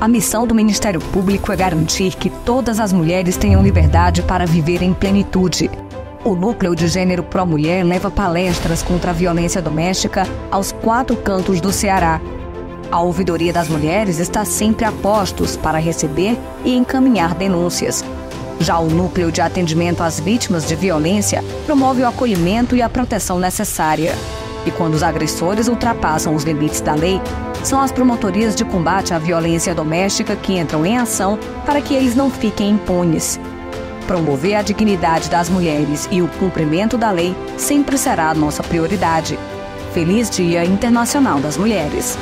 A missão do Ministério Público é garantir que todas as mulheres tenham liberdade para viver em plenitude. O Núcleo de Gênero Pro Mulher leva palestras contra a violência doméstica aos quatro cantos do Ceará. A Ouvidoria das Mulheres está sempre a postos para receber e encaminhar denúncias. Já o Núcleo de Atendimento às Vítimas de Violência promove o acolhimento e a proteção necessária. E quando os agressores ultrapassam os limites da lei, são as promotorias de combate à violência doméstica que entram em ação para que eles não fiquem impunes. Promover a dignidade das mulheres e o cumprimento da lei sempre será a nossa prioridade. Feliz Dia Internacional das Mulheres.